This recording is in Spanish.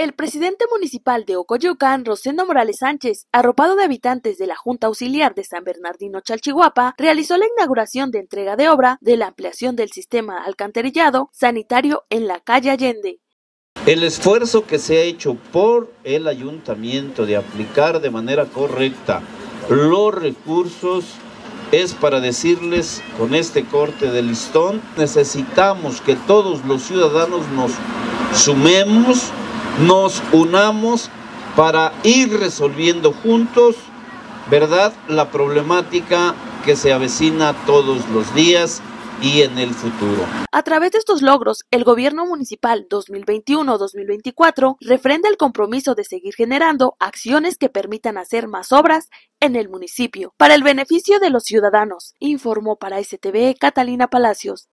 El presidente municipal de Ocoyocan, Rosendo Morales Sánchez, arropado de habitantes de la Junta Auxiliar de San Bernardino Chalchihuapa, realizó la inauguración de entrega de obra de la ampliación del sistema alcantarillado sanitario en la calle Allende. El esfuerzo que se ha hecho por el ayuntamiento de aplicar de manera correcta los recursos es para decirles con este corte de listón, necesitamos que todos los ciudadanos nos sumemos nos unamos para ir resolviendo juntos, ¿verdad?, la problemática que se avecina todos los días y en el futuro. A través de estos logros, el gobierno municipal 2021-2024 refrenda el compromiso de seguir generando acciones que permitan hacer más obras en el municipio para el beneficio de los ciudadanos, informó para STV Catalina Palacios.